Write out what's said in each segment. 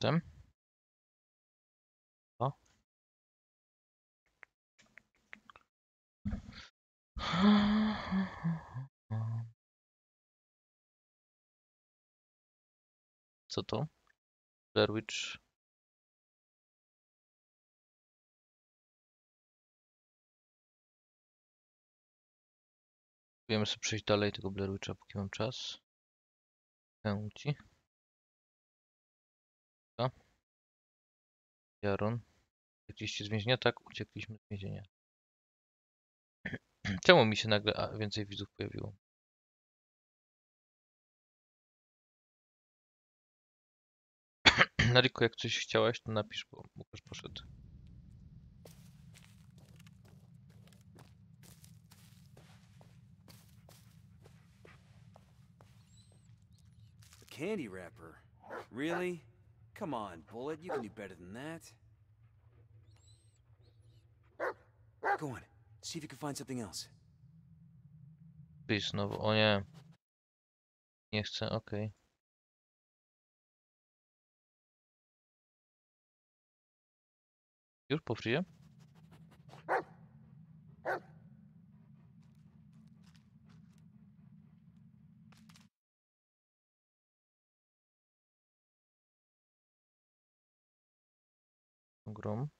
jestem. O. Co to? Blair Witch. Spróbujemy sobie przejść dalej tego Blair Witcha, póki mam czas. Chęci. Jaron. Uciekliście z więzienia? Tak, uciekliśmy z więzienia. Czemu mi się nagle więcej widzów pojawiło? Nariko, jak coś chciałeś, to napisz, bo Łukasz poszedł. Candy wrapper. Really? Come on, Bullet. You can do better than that. Go on. See if you can find something else. Please, znowu, o nie. Nie chcę, okej. Już po? Grom.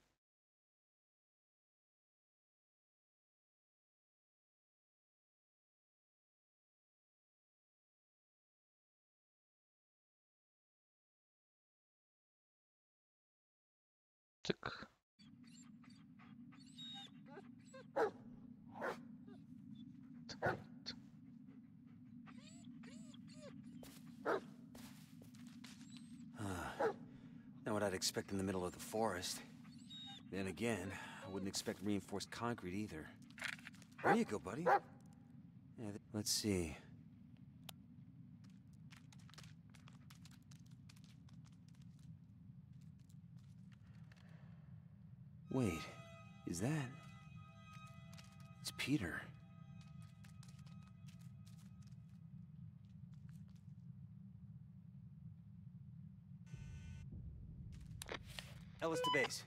Cyk. Ah, not what I'd expect in the middle of the forest. Then again, I wouldn't expect reinforced concrete either. There you go, buddy. Yeah, let's see. Wait, is that? It's Peter. Ellis to base.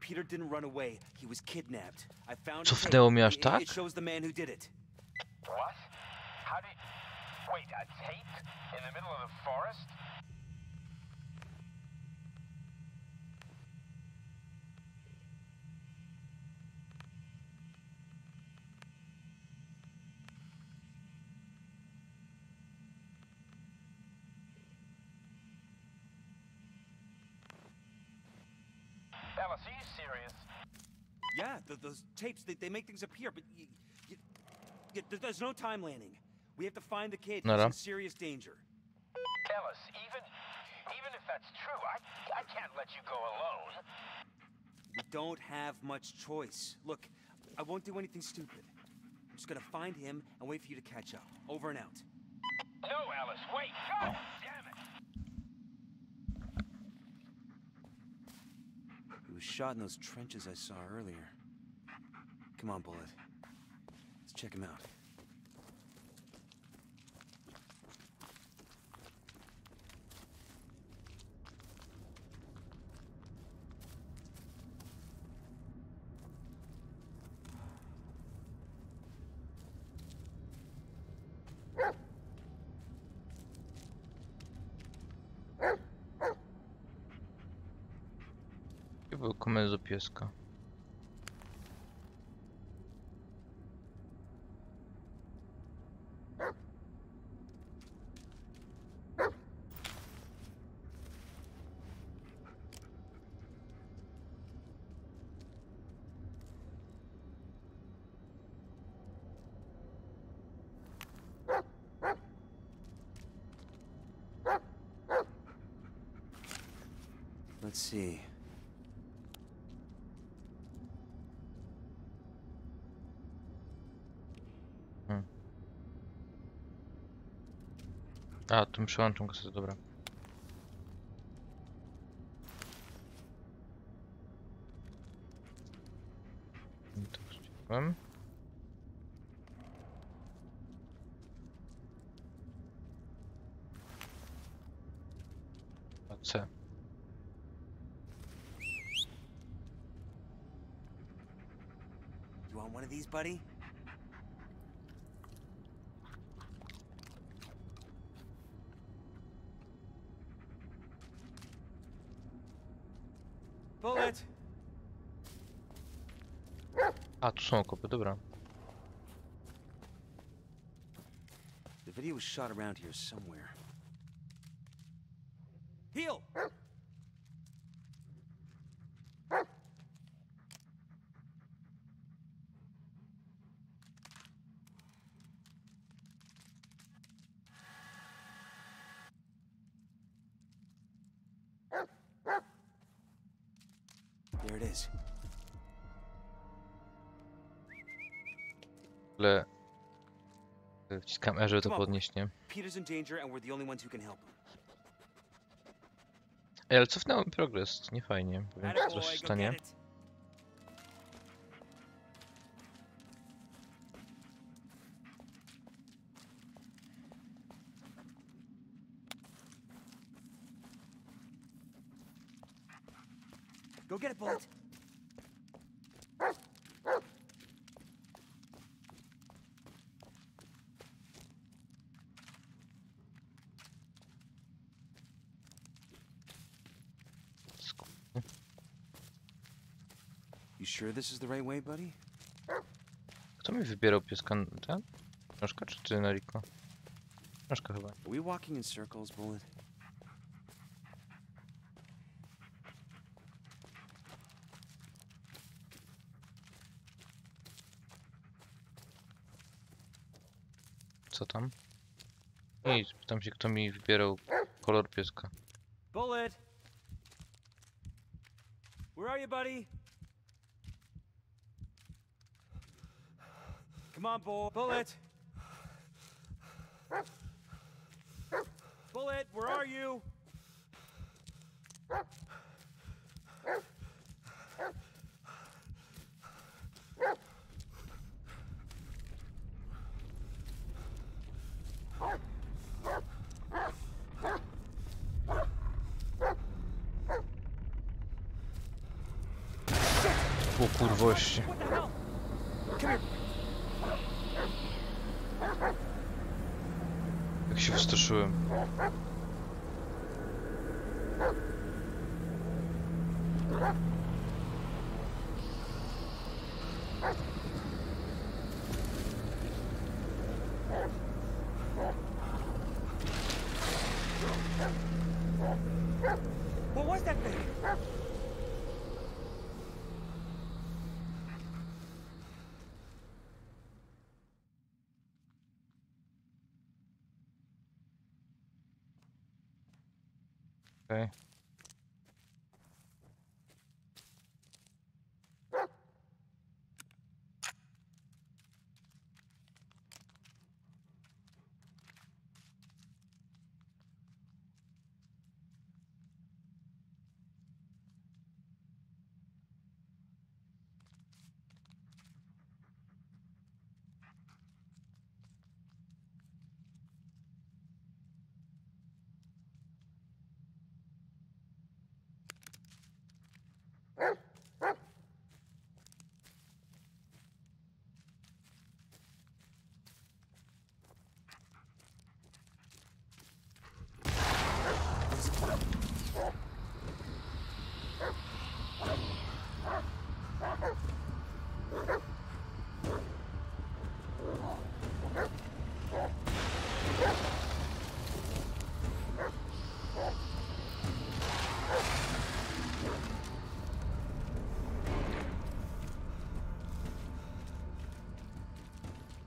Peter didn't run away. He was kidnapped. I found a tape. Cofnęło mnie aż tak? It shows the man who did it. What? How did... Wait, a tape? In the middle of the forest? Ellis, are you serious? Yeah, th those tapes, they, they make things appear, but y y y th- there's no time Lanning. We have to find the kid. He's Nara. in serious danger. Ellis, even... Even if that's true, I, I can't let you go alone. We don't have much choice. Look, I won't do anything stupid. I'm just gonna find him and wait for you to catch up. Over and out. No, Ellis, wait! God damn it! He was shot in those trenches I saw earlier. Come on, Bullet. Let's check him out. zupieska. A, tym przełączam go dobra. To chciałem. A C. You want one of these, buddy? Są okopy, dobra. The video was shot around here somewhere. Heal! There it is. Ale... y, Wciskam E, żeby to Come on, podnieść, nie? Peter's in danger, and we're the only ones who can help him. Ej, ale cofnąłem progres, nie fajnie. Powiem, co Attaboy, się go stanie. get it. Go get it, Bullet. Sure this is the right way, buddy? Kto mi wybierał pieska? Ten? Książka czy ty, Nariko? Książka chyba. Are we walking in circles, Bullet? Co tam? Nic, pytam się kto mi wybierał kolor pieska. Bullet! Where are you, buddy? Come on, boy. Bullet! Bullet, where are you? O kurwości. What the hell? Come here. Jak się wystraszyłem. What was that thing? Okej.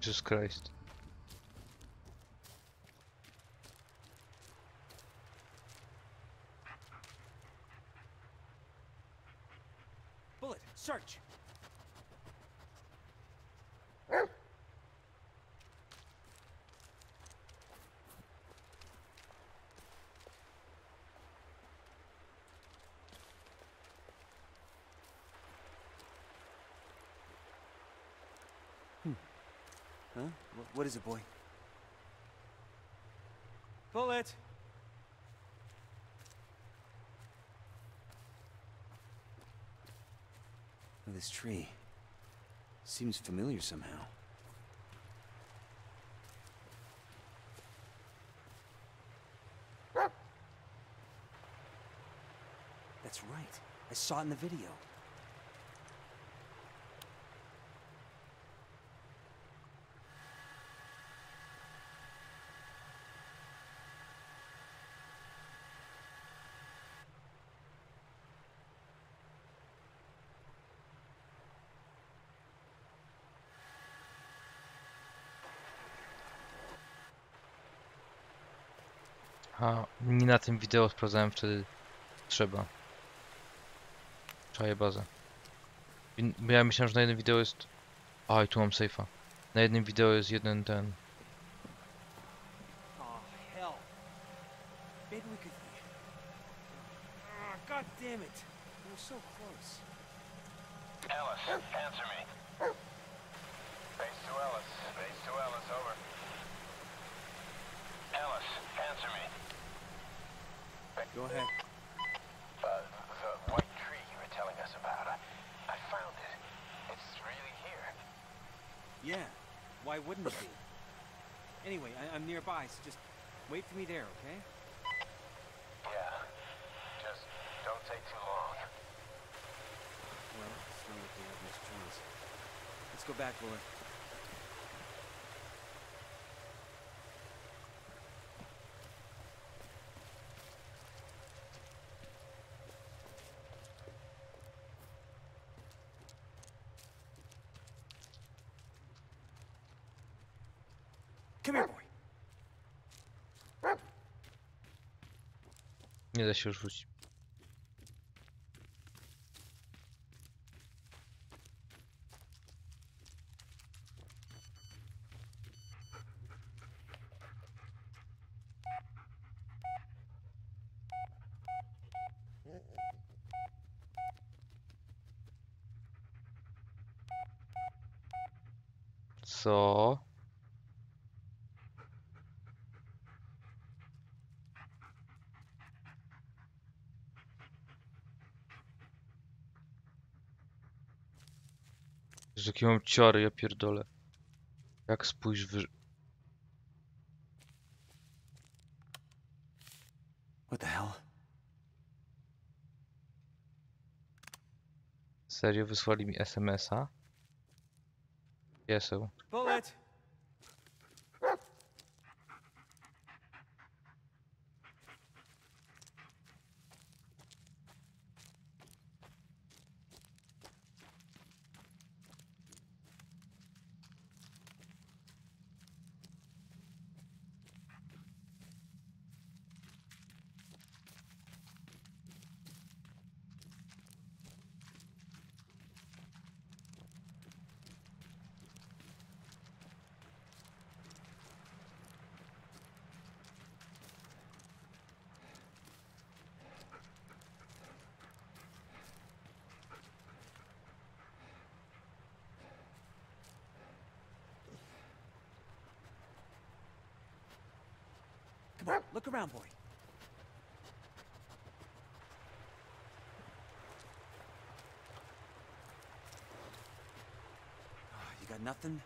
Jesus Christ. Bullet, search. Hmm. Huh? What is it, boy? Bullet! Oh, this tree. Seems familiar somehow. That's right. I saw it in the video. Na tym wideo sprawdzałem wtedy. Trzeba. Czaję bazę. Ja myślałem, że na jednym wideo jest... A, i tu mam safe'a. Na jednym wideo jest jeden ten... Oh. Ah, God damn it. We were so close. Ellis, answer me. Base to Ellis. Base to Ellis, over. Ellis, answer me. Go ahead. Uh, the white tree you were telling us about. I, I found it. It's really here. Yeah. Why wouldn't it be? Anyway, I I'm nearby, so just wait for me there, okay? Yeah. Just don't take too long. Well, it's not like we have much choice. Let's go back, Bullet. Come here, boy. Nie da Jezu, jakie mam ciary, ja pierdolę. Jak spójrz wy... What the hell? Serio wysłali mi SMS-a? Bullet! Around, boy. Ah, You got nothing?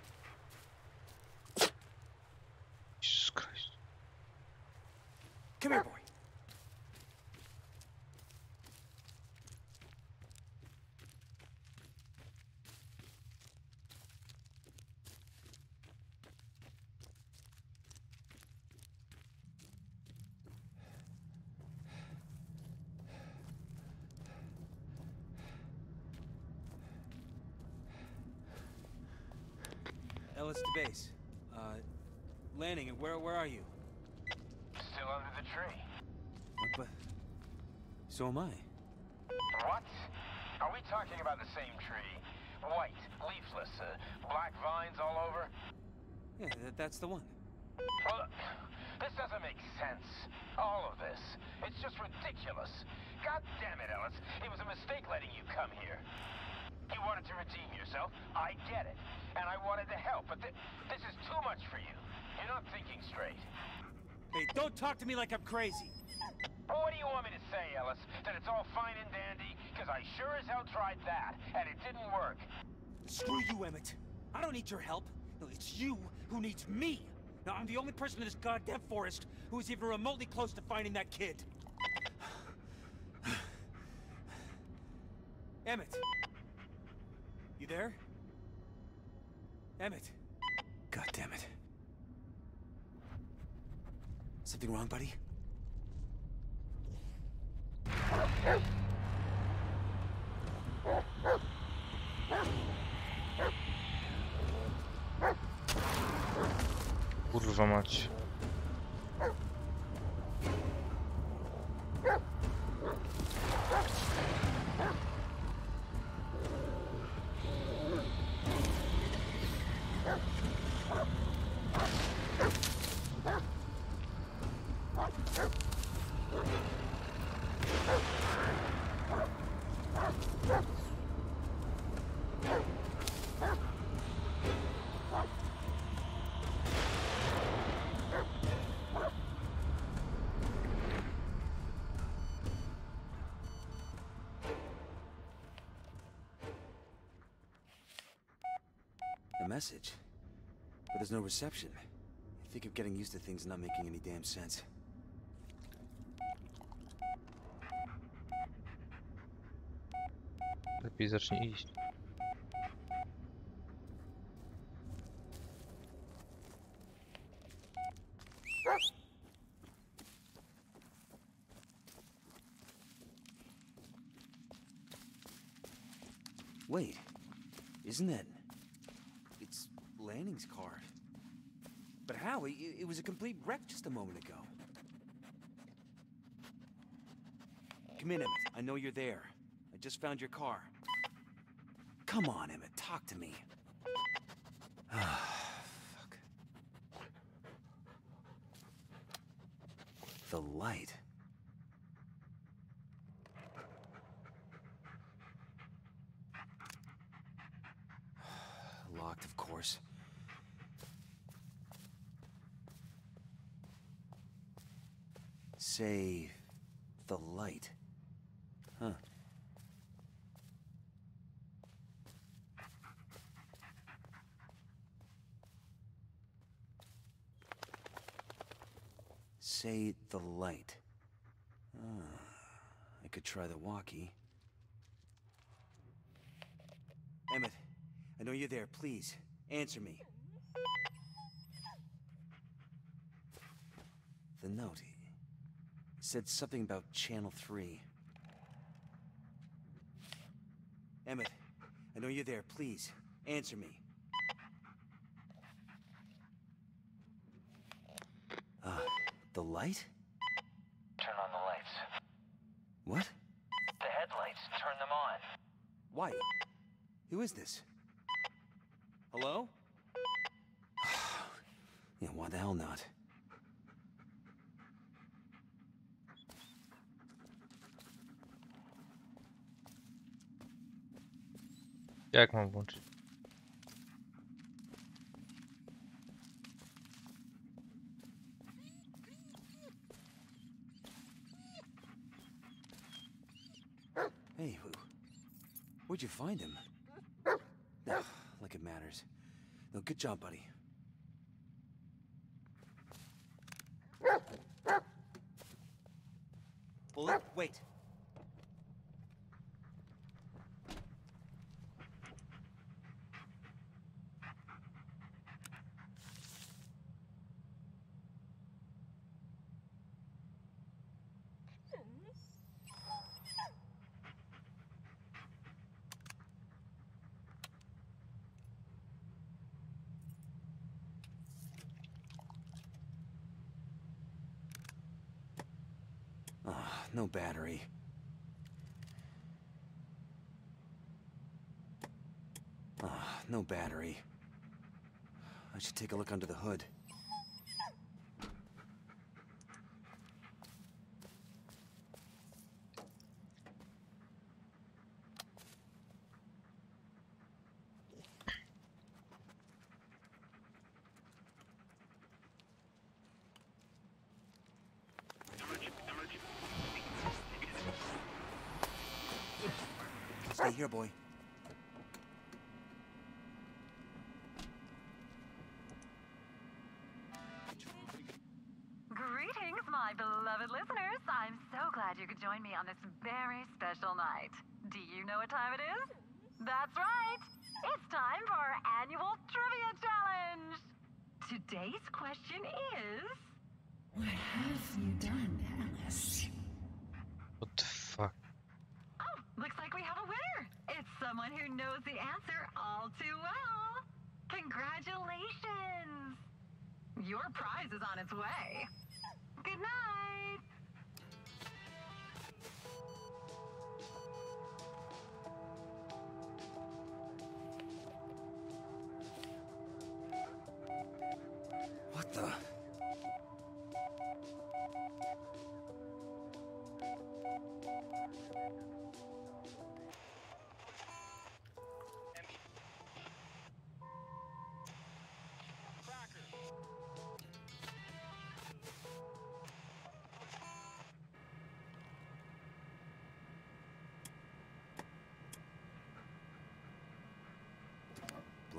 Jesus Christ. Come here, boy. Ellis to base. Uh, Lanning. Where where are you? Still under the tree. But so am I. What? Are we talking about the same tree? White, leafless, uh, black vines all over? Yeah, that, that's the one. Well, this doesn't make sense. All of this. It's just ridiculous. God damn it, Ellis. It was a mistake letting you come here. You wanted to redeem yourself. I get it. And I wanted to help, but thi- this is too much for you. You're not thinking straight. Hey, don't talk to me like I'm crazy. Well, what do you want me to say, Ellis? That it's all fine and dandy? Because I sure as hell tried that, and it didn't work. Screw you, Emmett. I don't need your help. No, it's you who needs me. Now, I'm the only person in this goddamn forest who is even remotely close to finding that kid. Emmett. You there? Emmett. God damn it. Something wrong, buddy? Kurwa mać. Message. But there's no reception. I think of getting used to things not making any damn sense. Lepiej zacznij iść. Wait, isn't that... Lanning's. But how? It, it was a complete wreck just a moment ago. Come in, Emmett. I know you're there. I just found your car. Come on, Emmett. Talk to me. Fuck. The light. Locked, of course. Say, the light. Huh. Say the light. Ah, I could try the walkie. Emmett, I know you're there. Please, answer me. The note said something about Channel 3. Emmett, I know you're there. Please, answer me. Uh, the light? Turn on the lights. What? The headlights, turn them on. Why? Who is this? Hello? yeah, why the hell not? Jak mam włączyć? Hey, who, where'd you find him? Ugh, like it matters. No, good job, buddy. Bullet, wait. Ah, no battery. Ah, no battery. I should take a look under the hood.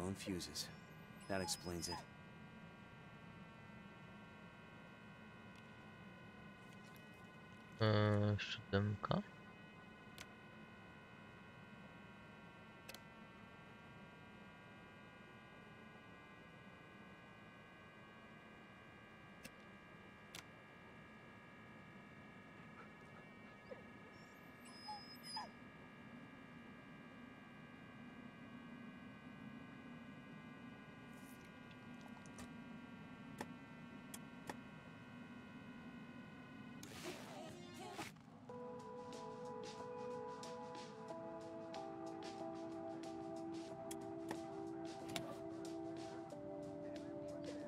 Blown fuses. That explains it. Eee, siódemka.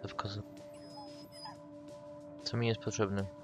Wskazał. Co mi jest potrzebne?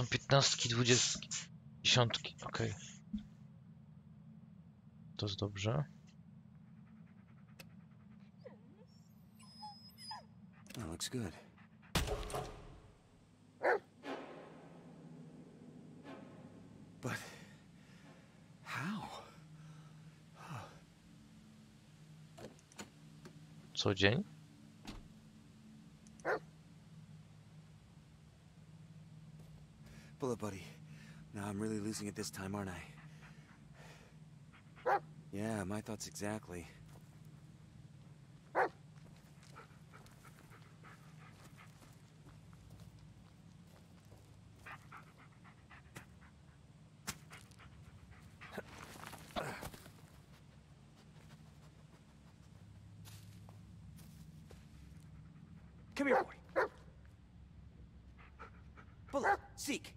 Są piętnastki, dwudziestki, dziesiątki, okej. To jest dobrze. That looks good. But how? Co dzień? Losing it this time, aren't I? Yeah, my thoughts exactly. Come here, boy. Bullet, seek.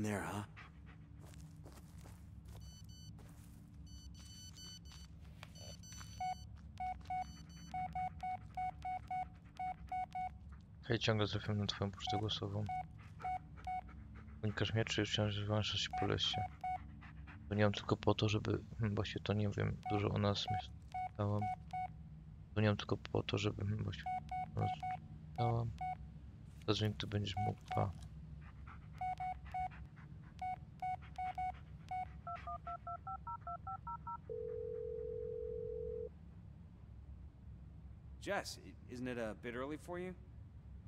Nothing there, huh? Hej, ciągle trafiam na twoją pocztę głosową. Unikasz mnie, czy wciąż wywłaszczasz się po lesie? Dzwoniłam tylko po to, żeby... hmm, Właśnie to nie wiem, dużo o nas myślałam. Dzwoniłam tylko po to, żeby... hmm, Właśnie... o nas myślałam. Gdy będziesz mógł, pa. Jess, isn't it a bit early for you?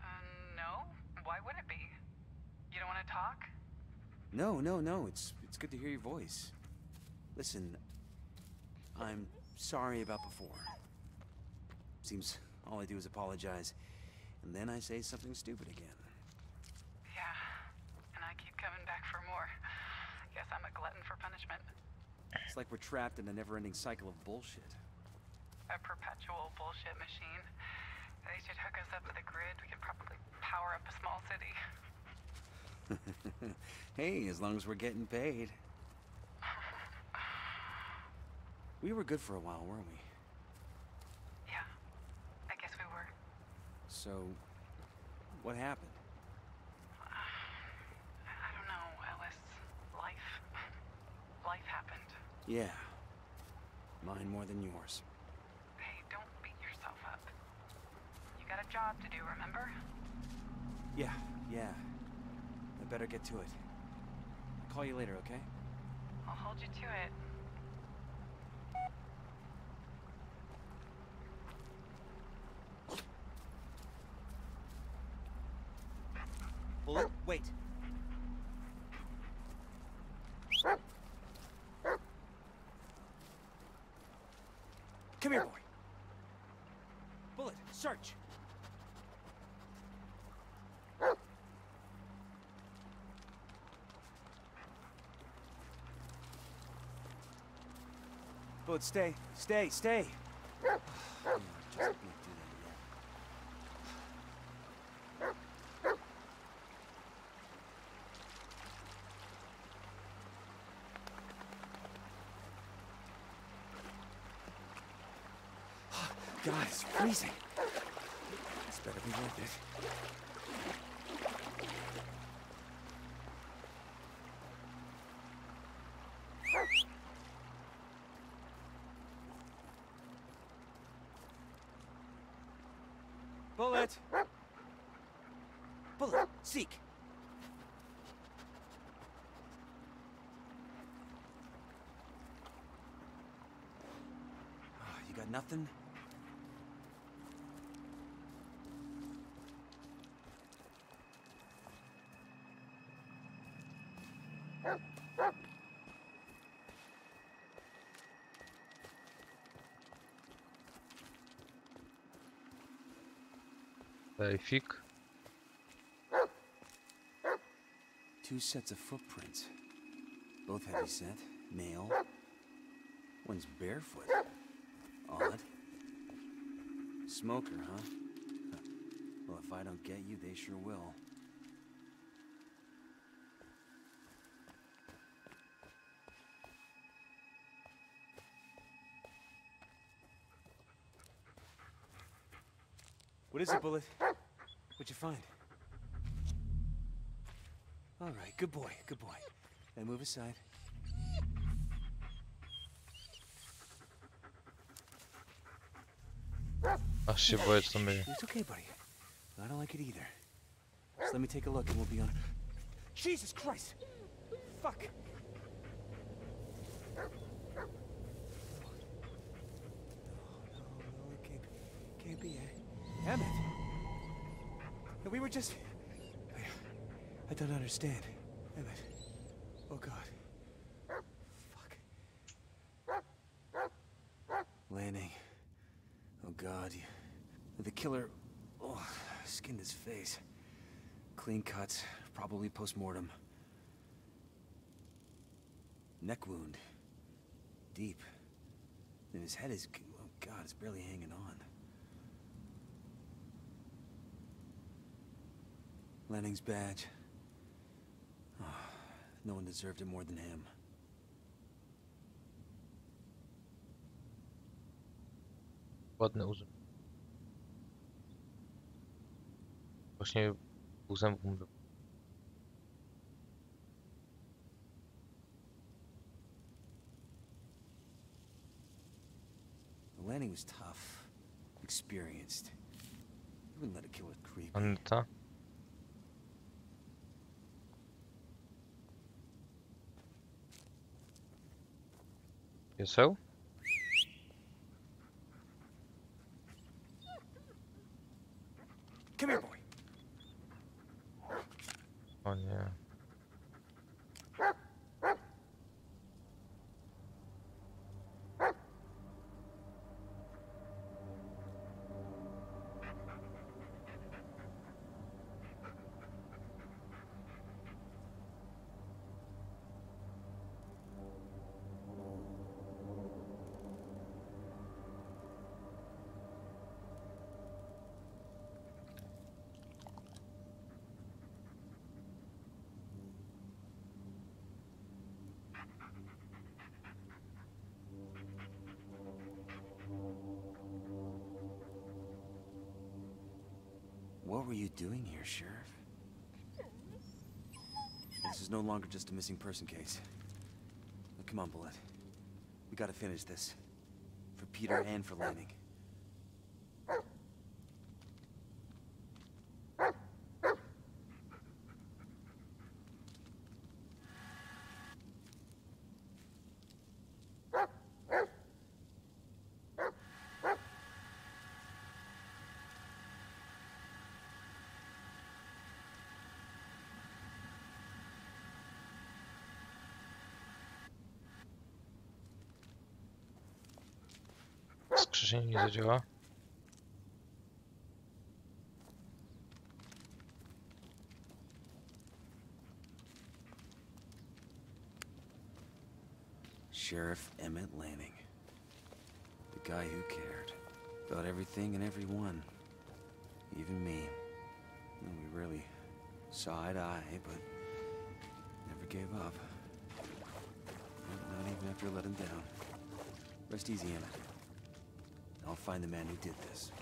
Uh, no. Why would it be? You don't want to talk? No, no, no. It's it's good to hear your voice. Listen, I'm sorry about before. Seems all I do is apologize, and then I say something stupid again. Yeah. And I keep coming back for more. I guess I'm a glutton for punishment. It's like we're trapped in a never-ending cycle of bullshit. A perpetual bullshit machine. They should hook us up with a grid, we could probably power up a small city. hey, as long as we're getting paid. We were good for a while, weren't we? Yeah, I guess we were. So, what happened? I don't know, Ellis. Life. Life happened. Yeah. Mine more than yours. Hey, don't beat yourself up. You got a job to do, remember? Yeah, yeah. I better get to it. I'll call you later, okay? I'll hold you to it. Bullet, wait. Come here, boy. Bullet, search. Bullet, stay, stay, stay. God, it's freezing. This better be worth it. Bullet! Bullet, seek! Ah, You got nothing? Two sets of footprints. Both heavy set, male. One's barefoot. Odd. Smoker? Huh. Well, if I don't get you, they sure will. What is it, Bullet? What'd you find? All right, good boy, good boy. Now move aside. Aż się boję, co my... It's okay, buddy. I don't like it either. Just let me take a look and we'll be on. Jesus Christ! Fuck! No, no, no, it can't, can't be it. Emmett! We were just. I, don't understand. Emmett. Oh, God. Fuck. Lanning. Oh, God. The killer. Oh, skinned his face. Clean cuts, probably post-mortem. Neck wound. Deep. And his head is. Oh, God, it's barely hanging on. Lanning's badge. Oh, no one deserved it more than him. Ładny uzór. Właśnie łzem mówię. Lanning was tough, experienced. He wouldn't let a killer creep. Aneta? Pieseł? Come here, Sheriff? This is no longer just a missing person case. Come on, Bullet. We gotta finish this. For Peter and for Lanning. Skrzyżenie nie zadziała. Sheriff Emmett Lanning. The guy who cared. About everything and everyone. Even me. We really saw eye to eye, but never gave up. Not even after I let him down. Rest easy, Emmett. I'll find the man who did this.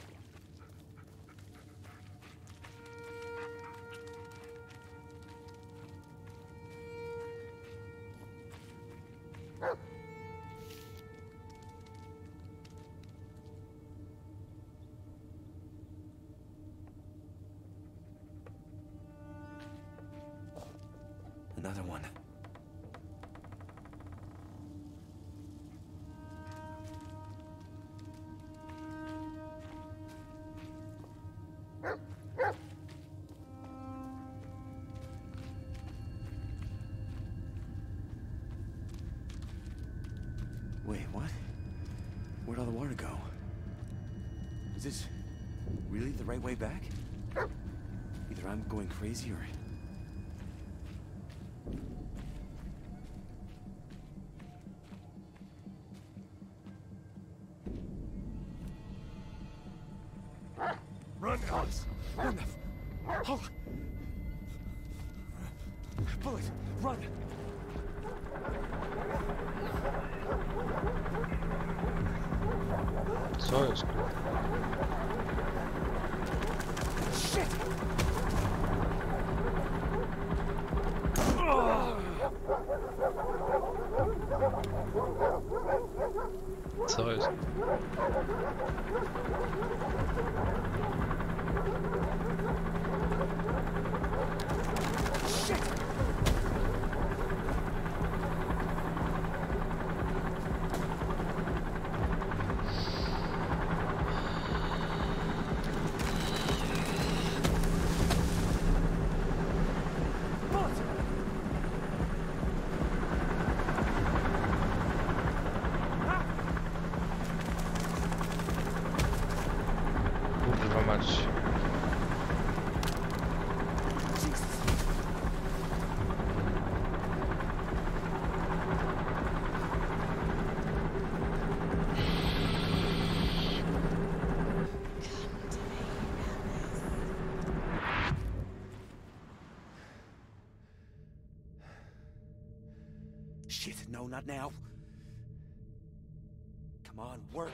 Right way back? Either I'm going crazy or... no, not now. Come on, work.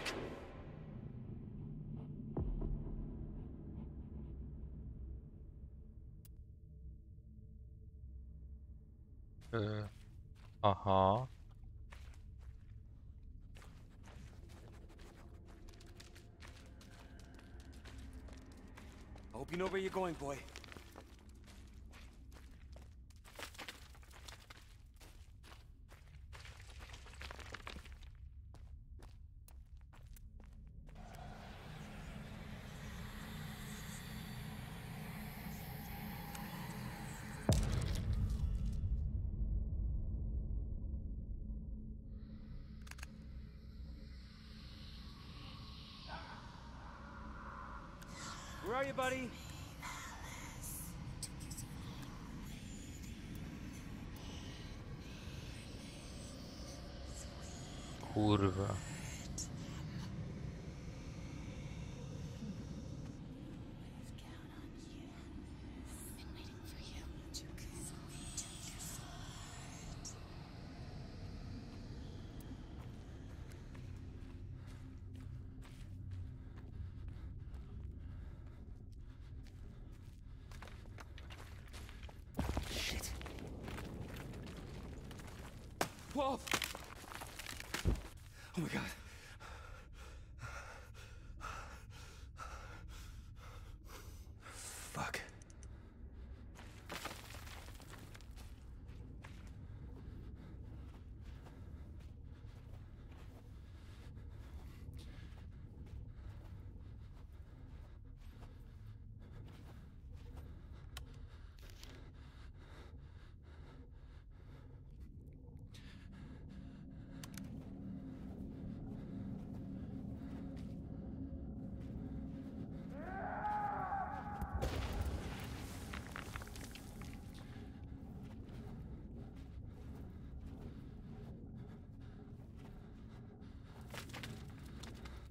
Uh, aha. I hope you know where you're going, boy. Where are you, buddy? Kurwa. Oh my god. Fuck.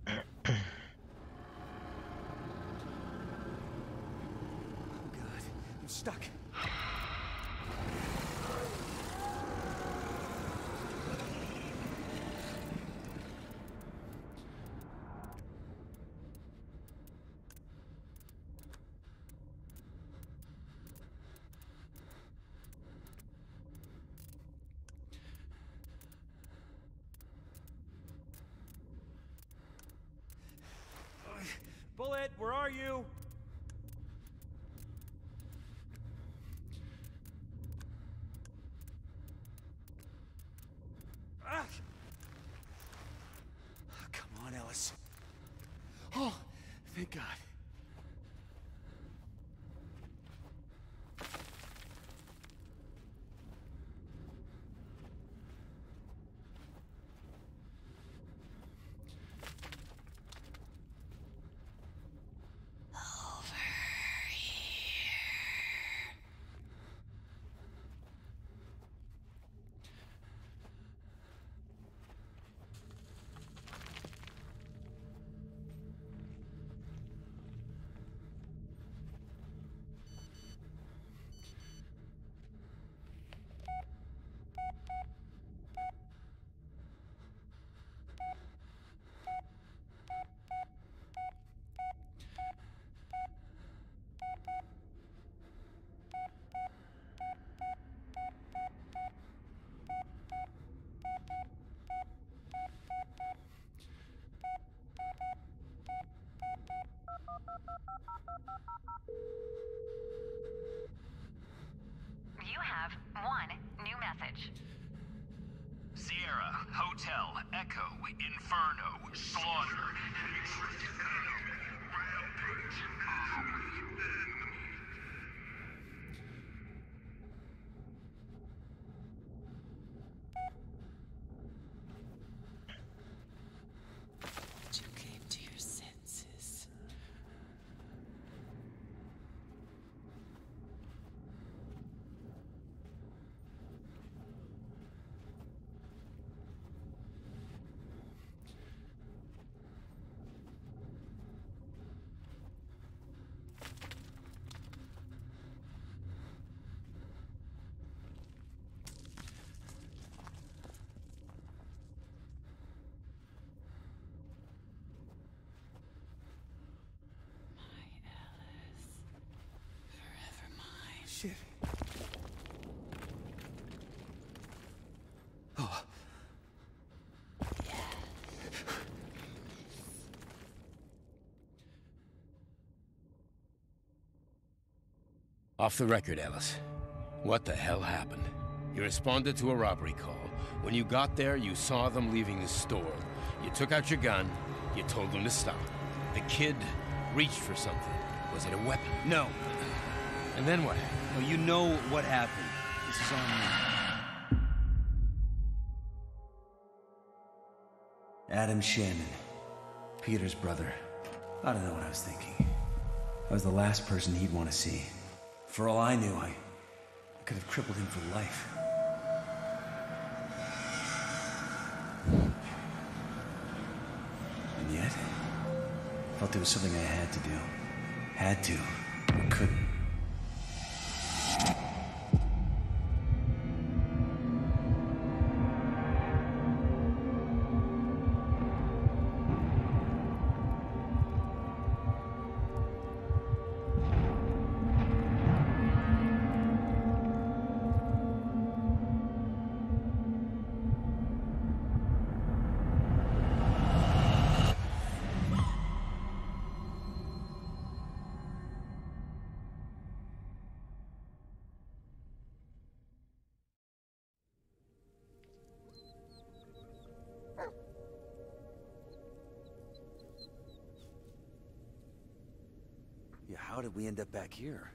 Oh god, I'm stuck. Bullet, where are you? Off the record, Ellis. What the hell happened? You responded to a robbery call. When you got there, you saw them leaving the store. You took out your gun. You told them to stop. The kid reached for something. Was it a weapon? No. And then what? No, you know what happened. This is on me. Adam Shannon. Peter's brother. I don't know what I was thinking. I was the last person he'd want to see. For all I knew, I, I could have crippled him for life. And yet, I felt there was something I had to do. Had to. Couldn't. How did we end up back here?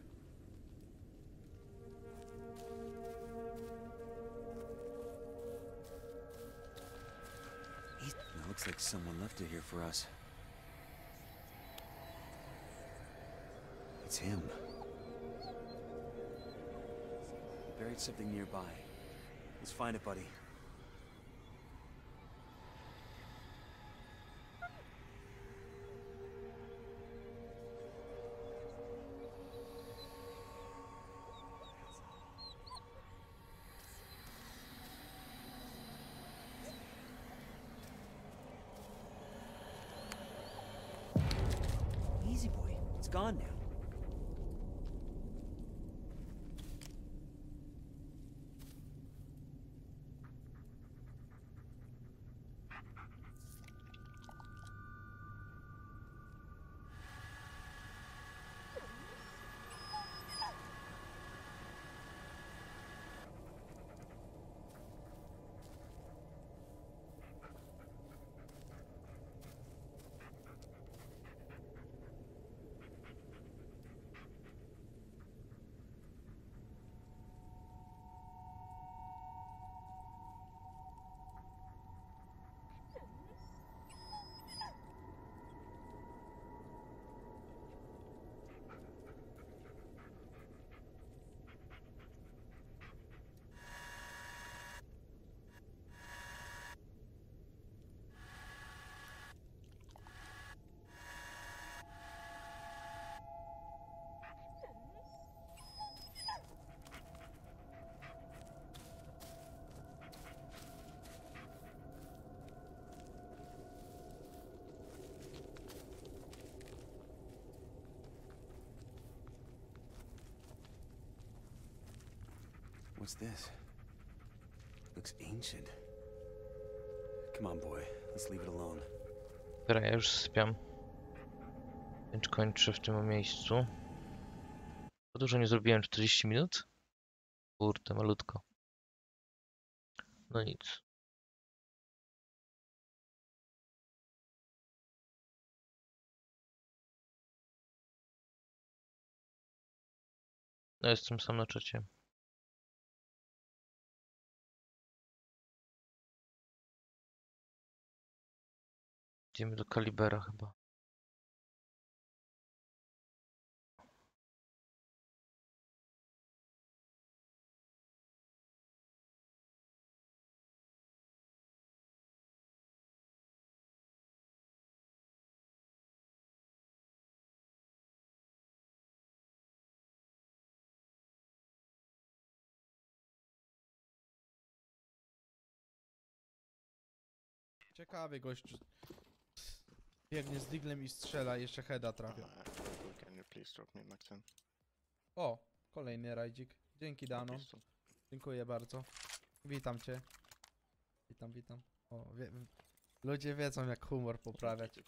It looks like someone left it here for us. It's him. He buried something nearby. Let's find it, buddy. Gone now. What's this? Looks ancient. Come on, boy. Let's leave it alone. Dobra, ja już sypiam. Więc kończę w tym miejscu. Za dużo nie zrobiłem 40 minut? Kurde, malutko. No nic. No jestem sam na czacie. Idziemy do Kalibera chyba. Ciekawy gościu. Biegnie z diglem i strzela, jeszcze heada trafia. Can you please drop me Mac 10? O, kolejny rajdzik. Dzięki Dano. Dziękuję bardzo. Witam cię. Witam, witam. O, wie, ludzie wiedzą jak humor poprawiać.